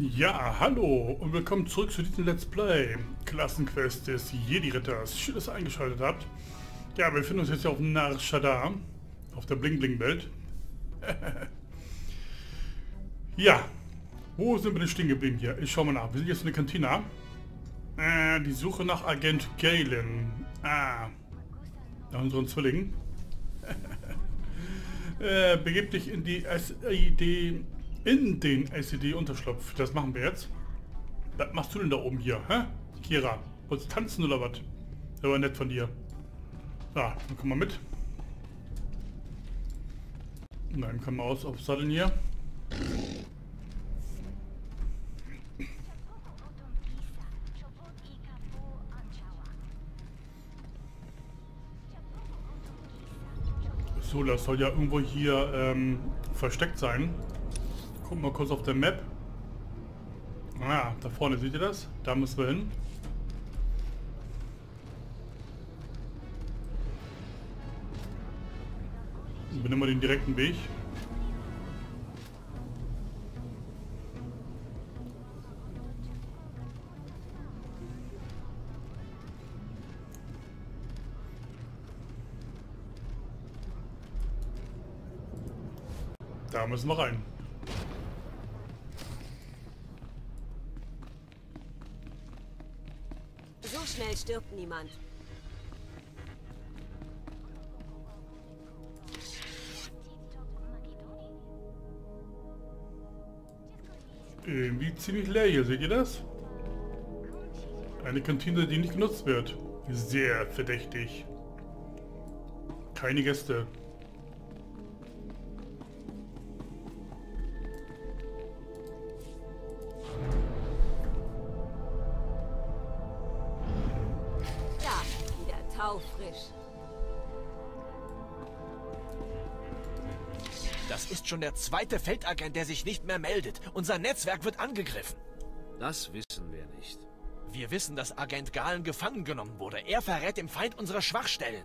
Ja, hallo und willkommen zurück zu diesem Let's Play. Klassenquest des Jedi-Ritters. Schön, dass ihr eingeschaltet habt. Ja, wir befinden uns jetzt hier auf Nar Shaddaa, auf der Bling-Bling-Welt. ja, wo sind wir denn stehen geblieben hier? Ich schau mal nach. Wir sind jetzt in der Kantina. Äh, die Suche nach Agent Galen. Ah, nach unseren Zwillingen. äh, begib dich in die SID in den SED-Unterschlupf. Das machen wir jetzt. Was machst du denn da oben hier, hä? Kira, wolltest du tanzen oder was? Das war nett von dir. So, dann komm mal mit. Und dann kommen wir aus auf Satteln hier. So, das soll ja irgendwo hier ähm, versteckt sein. Gucken wir kurz auf der Map. Ah, da vorne seht ihr das? Da müssen wir hin. Übernehmen wir den direkten Weg. Da müssen wir rein. Stirbt niemand. Irgendwie ziemlich leer hier, seht ihr das? Eine Kantine, die nicht genutzt wird. Sehr verdächtig. Keine Gäste. Das ist schon der zweite Feldagent, der sich nicht mehr meldet. Unser Netzwerk wird angegriffen. Das wissen wir nicht. Wir wissen, dass Agent Galen gefangen genommen wurde. Er verrät dem Feind unsere Schwachstellen.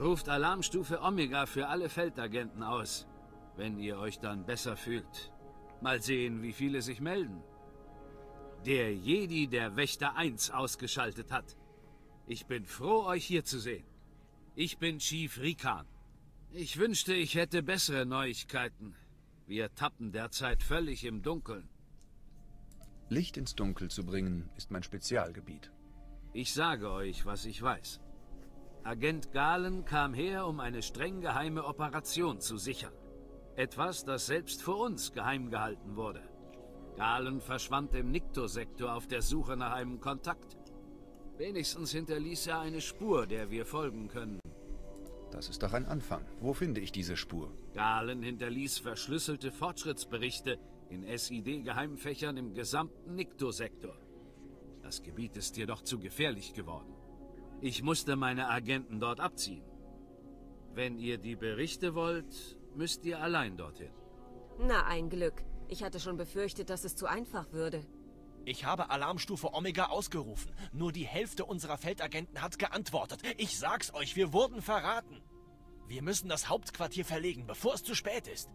Ruft Alarmstufe Omega für alle Feldagenten aus, wenn ihr euch dann besser fühlt. Mal sehen, wie viele sich melden. Der Jedi, der Wächter 1 ausgeschaltet hat. Ich bin froh, euch hier zu sehen. Ich bin Chief Rikan. Ich wünschte, ich hätte bessere Neuigkeiten. Wir tappen derzeit völlig im Dunkeln. Licht ins Dunkel zu bringen, ist mein Spezialgebiet. Ich sage euch, was ich weiß. Agent Galen kam her, um eine streng geheime Operation zu sichern. Etwas, das selbst vor uns geheim gehalten wurde. Galen verschwand im Nikto-Sektor auf der Suche nach einem Kontakt. Wenigstens hinterließ er eine Spur, der wir folgen können. Das ist doch ein Anfang. Wo finde ich diese Spur? Galen hinterließ verschlüsselte Fortschrittsberichte in SID-Geheimfächern im gesamten Nikto-Sektor. Das Gebiet ist jedoch zu gefährlich geworden. Ich musste meine Agenten dort abziehen. Wenn ihr die Berichte wollt, müsst ihr allein dorthin. Na, ein Glück. Ich hatte schon befürchtet, dass es zu einfach würde. Ich habe Alarmstufe Omega ausgerufen. Nur die Hälfte unserer Feldagenten hat geantwortet. Ich sag's euch, wir wurden verraten. Wir müssen das Hauptquartier verlegen, bevor es zu spät ist.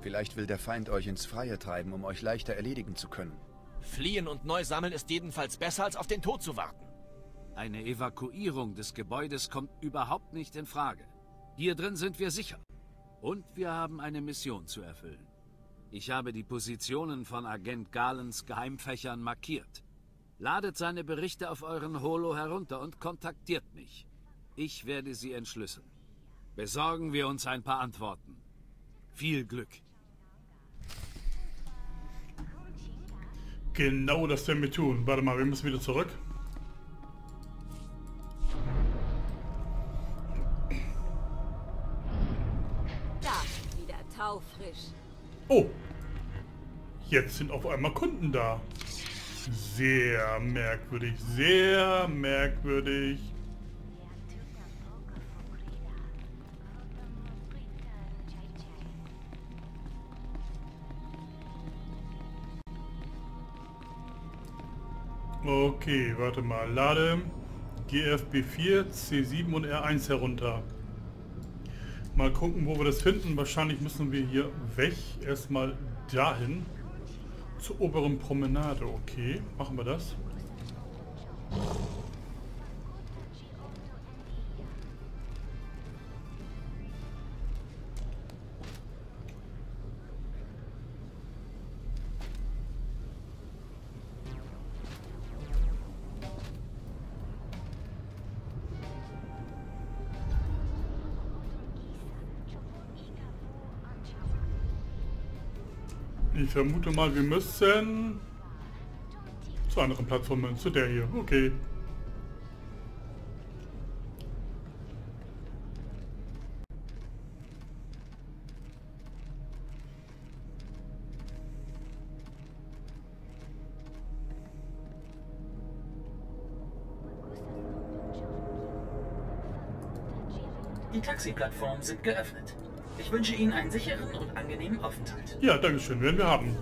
Vielleicht will der Feind euch ins Freie treiben, um euch leichter erledigen zu können. Fliehen und neu sammeln ist jedenfalls besser, als auf den Tod zu warten. Eine Evakuierung des Gebäudes kommt überhaupt nicht in Frage. Hier drin sind wir sicher. Und wir haben eine Mission zu erfüllen. Ich habe die Positionen von Agent Galens Geheimfächern markiert. Ladet seine Berichte auf euren Holo herunter und kontaktiert mich. Ich werde sie entschlüsseln. Besorgen wir uns ein paar Antworten. Viel Glück. Genau das werden wir tun. Warte mal, wir müssen wieder zurück. Taufrisch. Oh, jetzt sind auf einmal Kunden da. Sehr merkwürdig, sehr merkwürdig. Okay, warte mal. Lade. GFB 4, C7 und R1 herunter. Mal gucken, wo wir das finden. Wahrscheinlich müssen wir hier weg. Erstmal dahin. Zur oberen Promenade. Okay, machen wir das. Ich vermute mal, wir müssen zur anderen Plattform, zu der hier. Okay. Die Taxiplattformen sind geöffnet. Ich wünsche Ihnen einen sicheren und angenehmen Aufenthalt. Ja, Dankeschön, werden wir haben.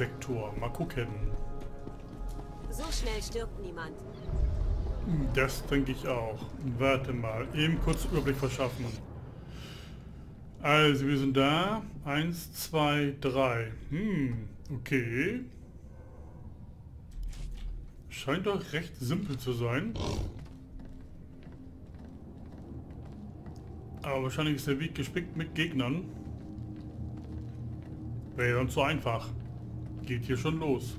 Nikto-Sektor. Mal gucken. So schnell stirbt niemand. Das denke ich auch. Warte mal, eben kurz Überblick verschaffen. Also, wir sind da. Eins, zwei, drei. Hm, okay. Scheint doch recht simpel zu sein. Aber wahrscheinlich ist der Weg gespickt mit Gegnern. Wäre dann zu einfach. Geht hier schon los.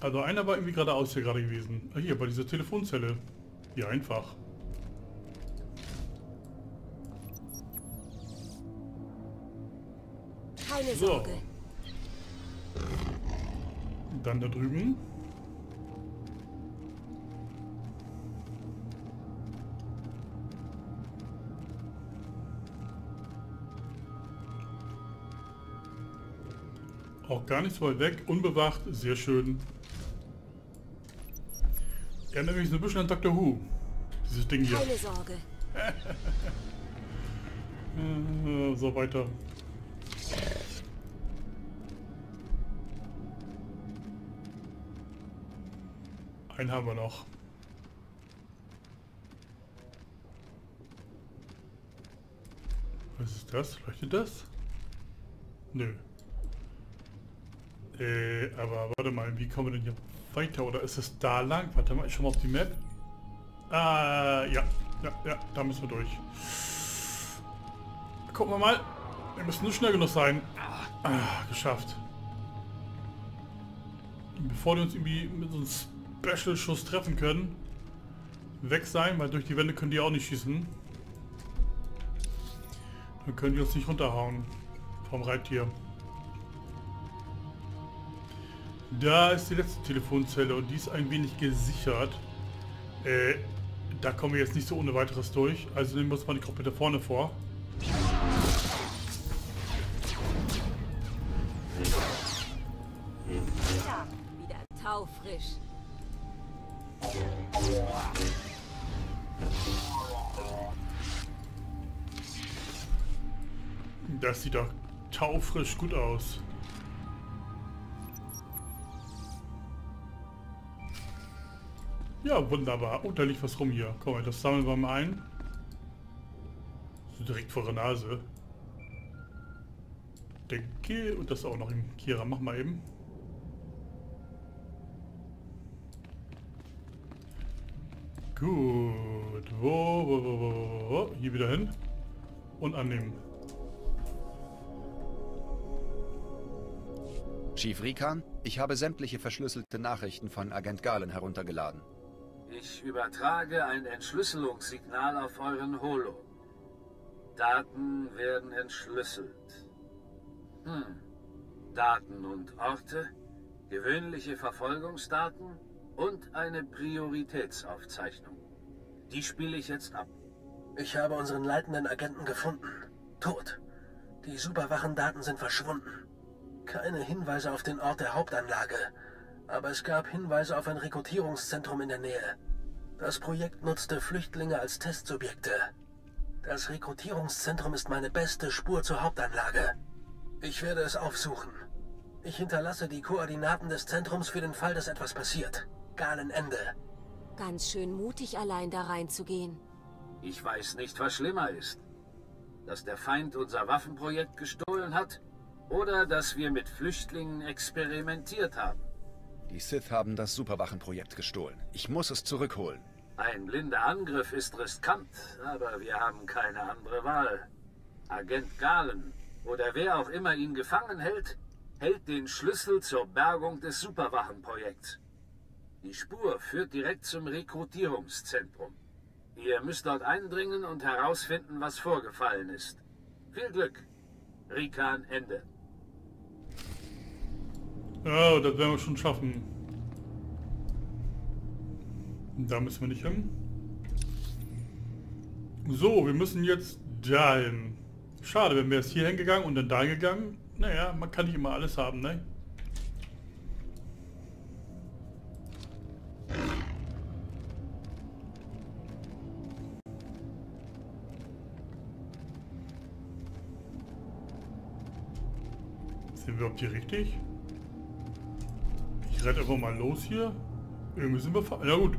Also einer war irgendwie geradeaus hier gerade gewesen. Ah, hier, bei dieser Telefonzelle. Hier einfach. Keine So. Sorge. Dann da drüben. Auch gar nicht so weit weg, unbewacht, sehr schön. Erinnert mich so ein bisschen an Dr. Who. Dieses Ding hier. Keine Sorge. So weiter. Einen haben wir noch. Was ist das? Leuchtet das? Nö. Äh, aber warte mal, wie kommen wir denn hier weiter? Oder ist es da lang? Warte mal, ich schau mal auf die Map. Ah, ja. Ja, ja, da müssen wir durch. Gucken wir mal. Wir müssen nur schnell genug sein. Ah, geschafft. Bevor die uns irgendwie mit so einem Special-Schuss treffen können, weg sein, weil durch die Wände können die auch nicht schießen. Dann können die uns nicht runterhauen vom Reittier. Da ist die letzte Telefonzelle und die ist ein wenig gesichert. Äh, da kommen wir jetzt nicht so ohne weiteres durch. Also nehmen wir uns mal die Gruppe da vorne vor. Ja, wieder taufrisch. Das sieht doch taufrisch gut aus. Ja, wunderbar. Oh, da liegt was rum hier. Komm mal, das sammeln wir mal ein. So direkt vor der Nase. Denke, und das auch noch im Kira. Mach mal eben. Gut. Wo, wo, wo, wo? Hier wieder hin. Und annehmen. Chief Rikan, ich habe sämtliche verschlüsselte Nachrichten von Agent Galen heruntergeladen. Ich übertrage ein Entschlüsselungssignal auf euren Holo. Daten werden entschlüsselt. Hm. Daten und Orte, gewöhnliche Verfolgungsdaten und eine Prioritätsaufzeichnung. Die spiele ich jetzt ab. Ich habe unseren leitenden Agenten gefunden. Tot. Die Superwachendaten sind verschwunden. Keine Hinweise auf den Ort der Hauptanlage. Aber es gab Hinweise auf ein Rekrutierungszentrum in der Nähe. Das Projekt nutzte Flüchtlinge als Testsubjekte. Das Rekrutierungszentrum ist meine beste Spur zur Hauptanlage. Ich werde es aufsuchen. Ich hinterlasse die Koordinaten des Zentrums für den Fall, dass etwas passiert. Galen Ende. Ganz schön mutig, allein da reinzugehen. Ich weiß nicht, was schlimmer ist. Dass der Feind unser Waffenprojekt gestohlen hat oder dass wir mit Flüchtlingen experimentiert haben. Die Sith haben das Superwachenprojekt gestohlen. Ich muss es zurückholen. Ein blinder Angriff ist riskant, aber wir haben keine andere Wahl. Agent Galen oder wer auch immer ihn gefangen hält, hält den Schlüssel zur Bergung des Superwachenprojekts. Die Spur führt direkt zum Rekrutierungszentrum. Ihr müsst dort eindringen und herausfinden, was vorgefallen ist. Viel Glück. Rikan Ende. Ja, das werden wir schon schaffen. Da müssen wir nicht hin. So, wir müssen jetzt dahin. Schade, wenn wir jetzt hier hingegangen und dann da gegangen. Naja, man kann nicht immer alles haben, ne? Sind wir überhaupt hier richtig? Ich einfach mal los hier. Irgendwie sind wir ver... Ja gut.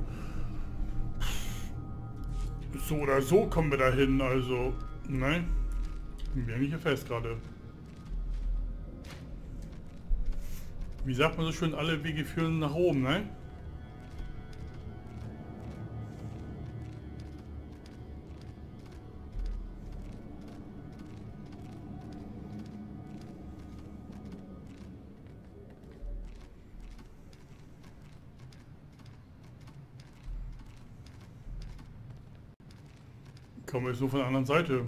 So oder so kommen wir dahin, also... Nein. Wir hängen hier fest gerade. Wie sagt man so schön, alle Wege führen nach oben, ne? Kommen wir jetzt nur von der anderen Seite.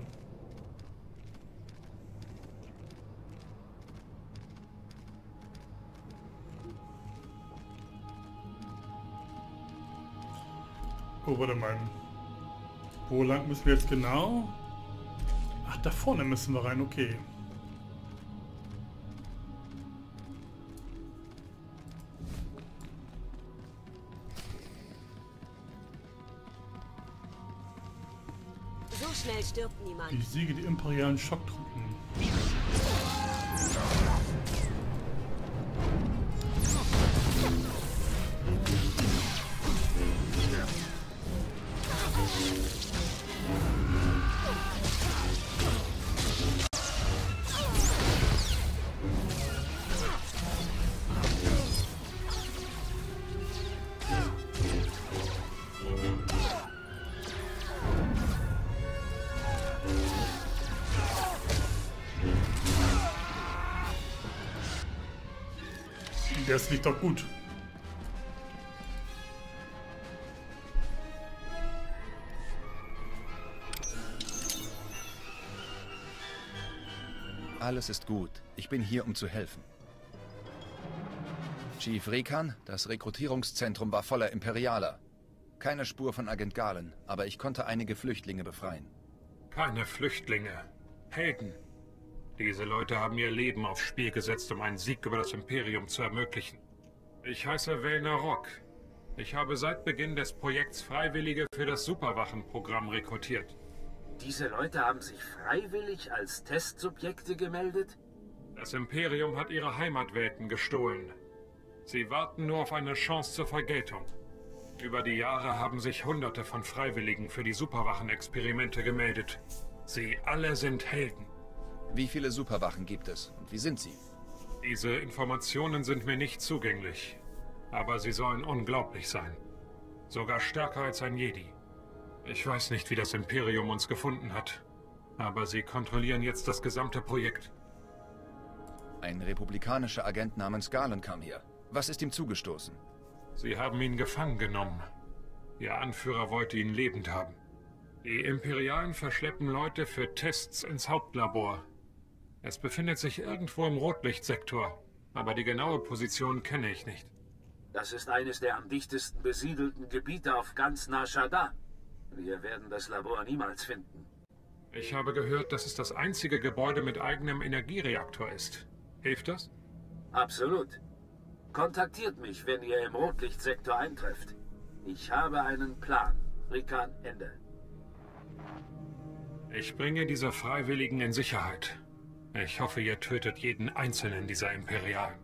Oh, warte mal. Wo lang müssen wir jetzt genau? Ach, da vorne müssen wir rein, okay. So schnell stirbt niemand. Ich siege die imperialen Schocktruppen. Das liegt doch gut. Alles ist gut. Ich bin hier, um zu helfen. Chief Rekan, das Rekrutierungszentrum war voller Imperialer. Keine Spur von Agent Galen, aber ich konnte einige Flüchtlinge befreien. Keine Flüchtlinge. Helden. Diese Leute haben ihr Leben aufs Spiel gesetzt, um einen Sieg über das Imperium zu ermöglichen. Ich heiße Velner Rock. Ich habe seit Beginn des Projekts Freiwillige für das Superwachenprogramm rekrutiert. Diese Leute haben sich freiwillig als Testsubjekte gemeldet? Das Imperium hat ihre Heimatwelten gestohlen. Sie warten nur auf eine Chance zur Vergeltung. Über die Jahre haben sich Hunderte von Freiwilligen für die Superwachen-Experimente gemeldet. Sie alle sind Helden. Wie viele Superwachen gibt es und wie sind sie? Diese Informationen sind mir nicht zugänglich. Aber sie sollen unglaublich sein. Sogar stärker als ein Jedi. Ich weiß nicht, wie das Imperium uns gefunden hat. Aber sie kontrollieren jetzt das gesamte Projekt. Ein republikanischer Agent namens Galen kam hier. Was ist ihm zugestoßen? Sie haben ihn gefangen genommen. Ihr Anführer wollte ihn lebend haben. Die Imperialen verschleppen Leute für Tests ins Hauptlabor. Es befindet sich irgendwo im Rotlichtsektor, aber die genaue Position kenne ich nicht. Das ist eines der am dichtesten besiedelten Gebiete auf ganz Nashada. Wir werden das Labor niemals finden. Ich habe gehört, dass es das einzige Gebäude mit eigenem Energiereaktor ist. Hilft das? Absolut. Kontaktiert mich, wenn ihr im Rotlichtsektor eintrefft. Ich habe einen Plan. Rikan, Ende. Ich bringe diese Freiwilligen in Sicherheit. Ich hoffe, ihr tötet jeden einzelnen dieser Imperialen.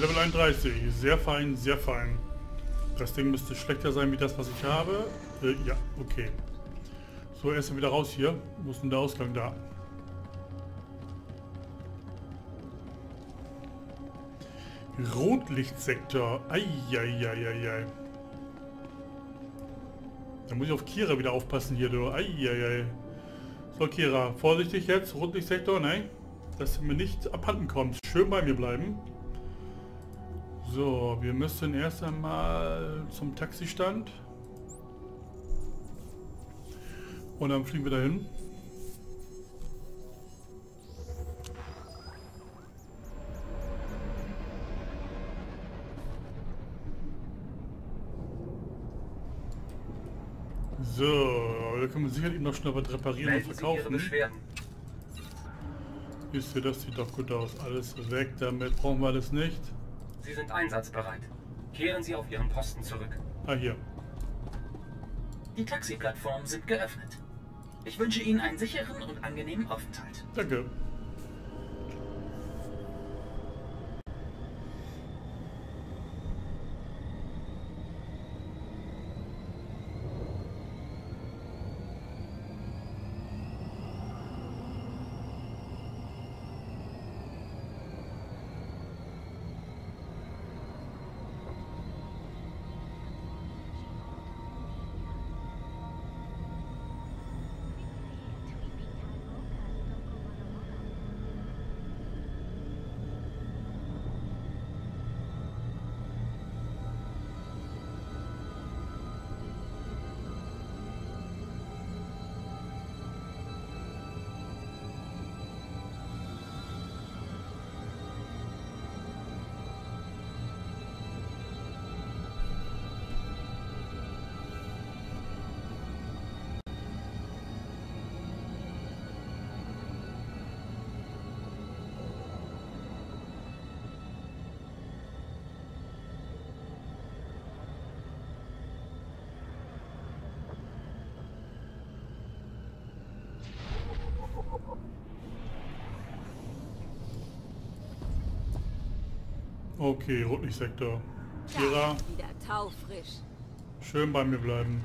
Level 31. Sehr fein, sehr fein. Das Ding müsste schlechter sein wie das, was ich habe. Äh, ja, okay. So, erst wieder raus hier. Wo ist denn der Ausgang da? Rotlichtsektor. Eieieiei. Da muss ich auf Kira wieder aufpassen hier, du. Eieiei. So, Kira, vorsichtig jetzt. Rotlichtsektor, nein. Dass mir nicht abhanden kommt. Schön bei mir bleiben. So, wir müssen erst einmal zum Taxistand. Und dann fliegen wir dahin. So, da können wir sicherlich noch schnell was reparieren und verkaufen. Wisst ihr, das sieht doch gut aus. Alles weg, damit brauchen wir alles nicht. Sie sind einsatzbereit. Kehren Sie auf Ihren Posten zurück. Ah, hier. Die Taxiplattformen sind geöffnet. Ich wünsche Ihnen einen sicheren und angenehmen Aufenthalt. Danke. Okay, Rotlichtsektor. Kira, Wieder taufrisch. schön bei mir bleiben.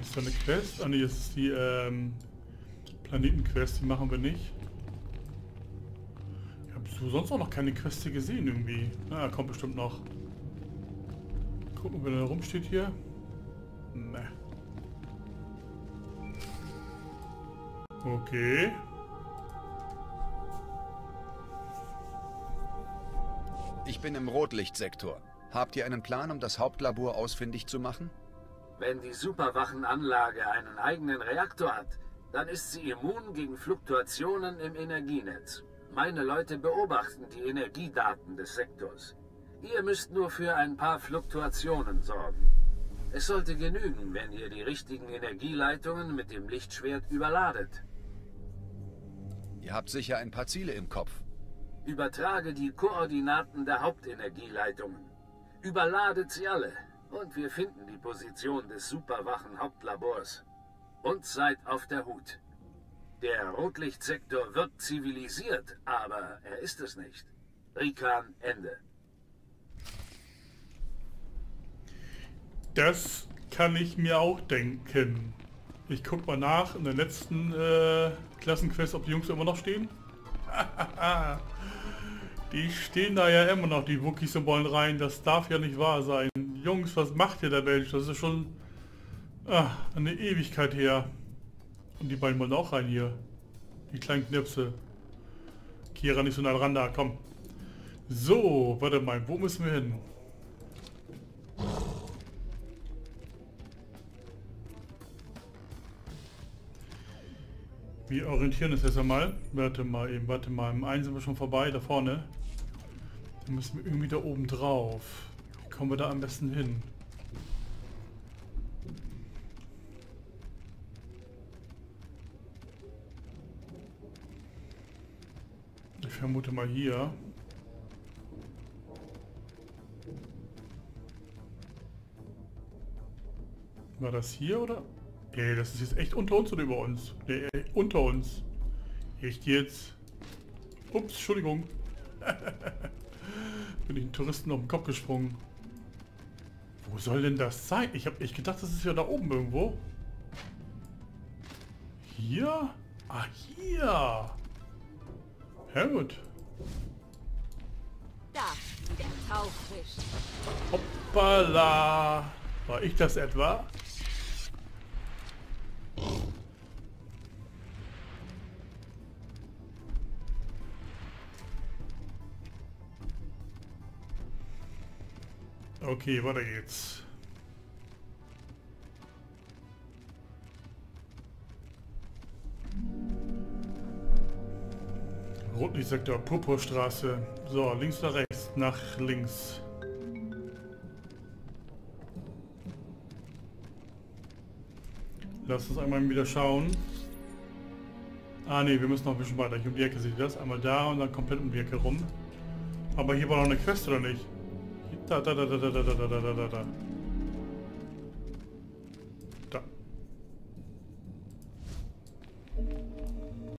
Ist da eine Quest? Ah ne, das ist die ähm, Planetenquest, die machen wir nicht. Ich habe so sonst auch noch keine Queste gesehen irgendwie. Na, kommt bestimmt noch. Gucken, wer da rumsteht hier. Ne. Okay. Ich bin im Rotlichtsektor. Habt ihr einen Plan, um das Hauptlabor ausfindig zu machen? Wenn die Superwachenanlage einen eigenen Reaktor hat, dann ist sie immun gegen Fluktuationen im Energienetz. Meine Leute beobachten die Energiedaten des Sektors. Ihr müsst nur für ein paar Fluktuationen sorgen. Es sollte genügen, wenn ihr die richtigen Energieleitungen mit dem Lichtschwert überladet. Ihr habt sicher ein paar Ziele im Kopf. Übertrage die Koordinaten der Hauptenergieleitungen. Überladet sie alle und wir finden die Position des Superwachen-Hauptlabors. Und seid auf der Hut. Der Rotlichtsektor wird zivilisiert, aber er ist es nicht. Rikan, Ende. Das kann ich mir auch denken. Ich guck mal nach in der letzten äh, Klassenquest, ob die Jungs immer noch stehen. die stehen da ja immer noch, die Wookies und wollen rein. Das darf ja nicht wahr sein. Jungs, was macht ihr da, Mensch? Das ist schon ah, eine Ewigkeit her. Und die beiden wollen auch rein hier. Die kleinen Knipse. Kira nicht so nah dran da, komm. So, warte mal, wo müssen wir hin? Wir orientieren uns jetzt einmal. Warte mal eben, warte mal. Im einen sind wir schon vorbei, da vorne. Dann müssen wir irgendwie da oben drauf. Wie kommen wir da am besten hin? Ich vermute mal hier. War das hier oder? Ey, das ist jetzt echt unter uns oder über uns? Nee, unter uns. Echt jetzt? Ups, Entschuldigung. Bin ich einen Touristen auf den Kopf gesprungen. Wo soll denn das sein? Ich habe echt gedacht, das ist ja da oben irgendwo. Hier? Ah, hier. Ja gut. Da, der Tauchfisch. Hoppala. War ich das etwa? Okay, weiter geht's. Rotlichtsektor, Purpurstraße. So, links oder rechts? Nach links. Lass uns einmal wieder schauen. Ah ne, wir müssen noch ein bisschen weiter. Hier um die Ecke seht ihr das. Einmal da und dann komplett um die Ecke rum. Aber hier war noch eine Quest, oder nicht? Da, da, da, da, da, da, da, da, da, da.